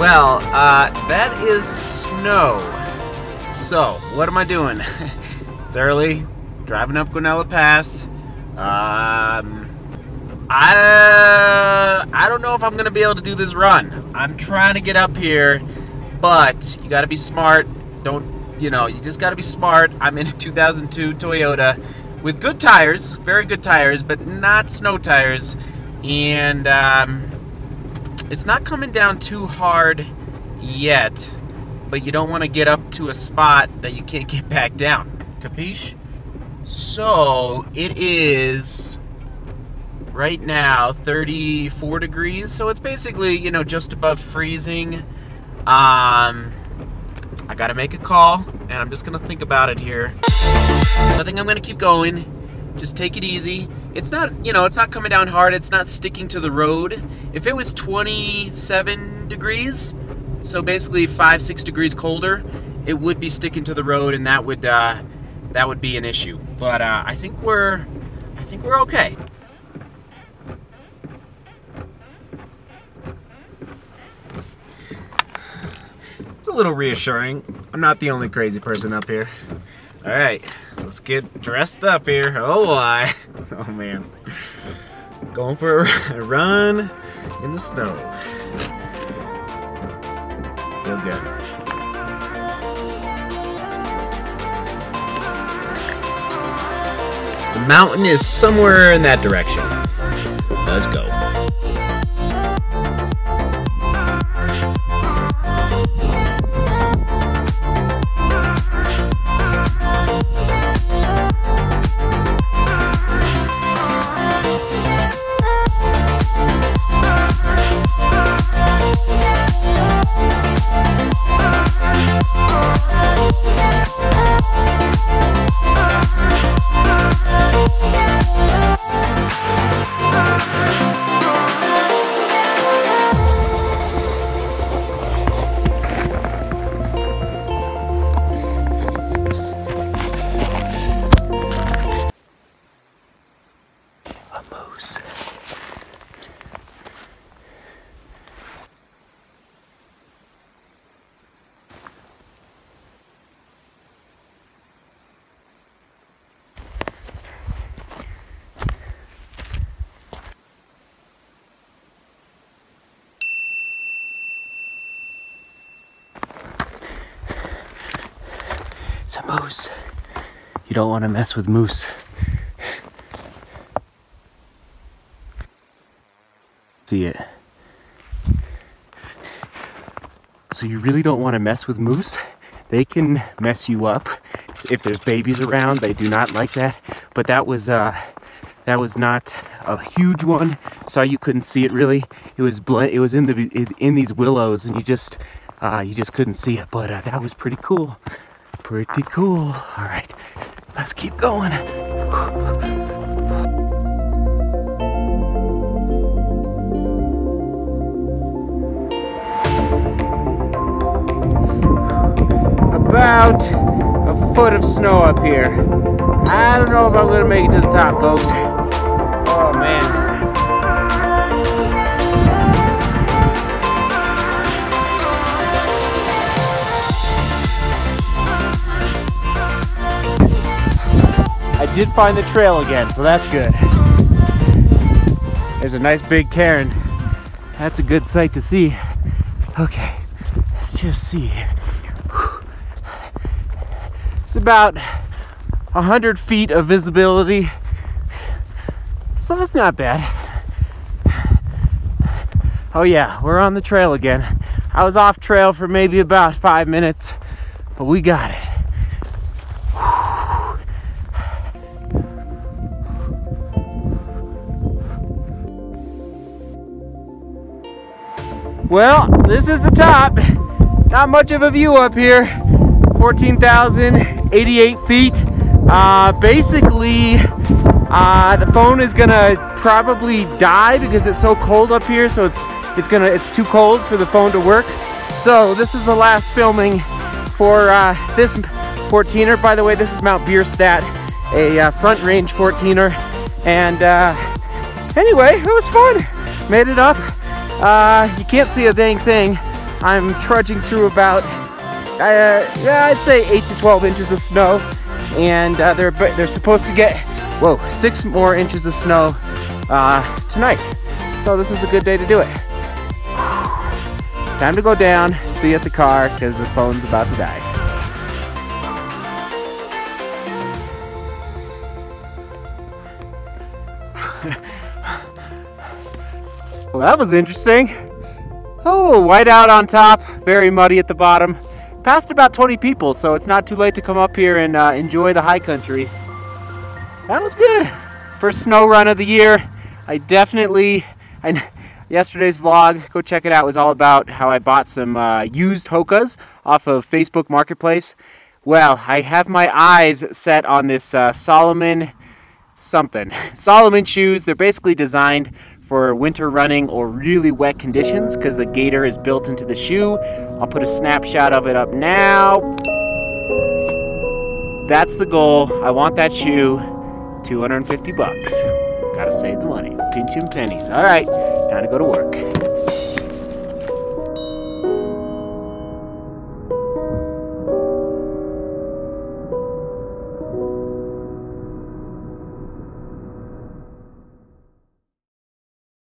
Well, uh, that is snow. So, what am I doing? it's early, driving up Guanella Pass. Um, I I don't know if I'm gonna be able to do this run. I'm trying to get up here, but you gotta be smart. Don't you know? You just gotta be smart. I'm in a 2002 Toyota with good tires, very good tires, but not snow tires, and um, it's not coming down too hard yet. But you don't want to get up to a spot that you can't get back down. Capiche? So it is right now 34 degrees so it's basically you know just above freezing um i gotta make a call and i'm just gonna think about it here i think i'm gonna keep going just take it easy. It's not you know it's not coming down hard. It's not sticking to the road. If it was 27 degrees so basically five six degrees colder it would be sticking to the road and that would uh that would be an issue. But uh i think we're i think we're okay. It's a little reassuring. I'm not the only crazy person up here. All right, let's get dressed up here. Oh, my. Oh, man. Going for a run in the snow. Feel good. The mountain is somewhere in that direction. Let's go. A moose. You don't want to mess with moose. see it. So you really don't want to mess with moose. They can mess you up if there's babies around. They do not like that. But that was uh, that was not a huge one, so you couldn't see it really. It was bl- it was in the in these willows, and you just uh, you just couldn't see it. But uh, that was pretty cool. Pretty cool. All right, let's keep going. about a foot of snow up here. I don't know if I'm gonna make it to the top, folks. Did find the trail again, so that's good. There's a nice big cairn. That's a good sight to see. Okay, let's just see. It's about a hundred feet of visibility. So that's not bad. Oh yeah, we're on the trail again. I was off trail for maybe about five minutes, but we got it. Well, this is the top. Not much of a view up here. 14,088 feet. Uh, basically, uh, the phone is gonna probably die because it's so cold up here. So it's it's gonna it's too cold for the phone to work. So this is the last filming for uh, this 14er. By the way, this is Mount Bierstadt, a uh, front range 14er. And uh, anyway, it was fun. Made it up. Uh, you can't see a dang thing, I'm trudging through about, uh, yeah, I'd say 8 to 12 inches of snow. And uh, they're, they're supposed to get, whoa, six more inches of snow uh, tonight. So this is a good day to do it. Time to go down, see at the car, because the phone's about to die. well, that was interesting. Oh, white out on top, very muddy at the bottom. Passed about 20 people, so it's not too late to come up here and uh, enjoy the high country. That was good. First snow run of the year. I definitely, I, yesterday's vlog, go check it out, was all about how I bought some uh, used Hokas off of Facebook Marketplace. Well, I have my eyes set on this uh, Salomon something. Salomon shoes, they're basically designed for winter running or really wet conditions because the gaiter is built into the shoe. I'll put a snapshot of it up now. That's the goal. I want that shoe. 250 bucks. Gotta save the money. Pinching pennies. All right, time to go to work.